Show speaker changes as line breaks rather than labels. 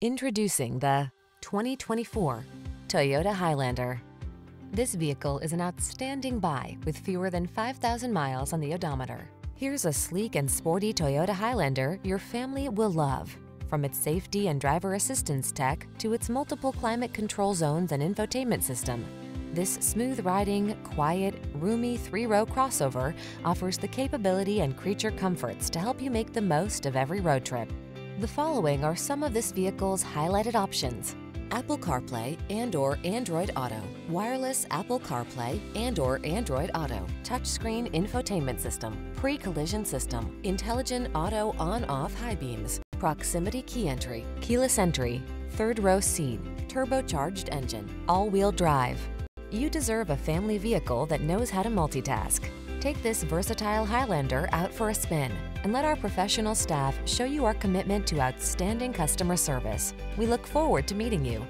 Introducing the 2024 Toyota Highlander. This vehicle is an outstanding buy with fewer than 5,000 miles on the odometer. Here's a sleek and sporty Toyota Highlander your family will love. From its safety and driver assistance tech to its multiple climate control zones and infotainment system, this smooth-riding, quiet, roomy three-row crossover offers the capability and creature comforts to help you make the most of every road trip. The following are some of this vehicle's highlighted options. Apple CarPlay and or Android Auto, wireless Apple CarPlay and or Android Auto, touchscreen infotainment system, pre-collision system, intelligent auto on-off high beams, proximity key entry, keyless entry, third row seat, turbocharged engine, all-wheel drive. You deserve a family vehicle that knows how to multitask. Take this versatile Highlander out for a spin and let our professional staff show you our commitment to outstanding customer service. We look forward to meeting you.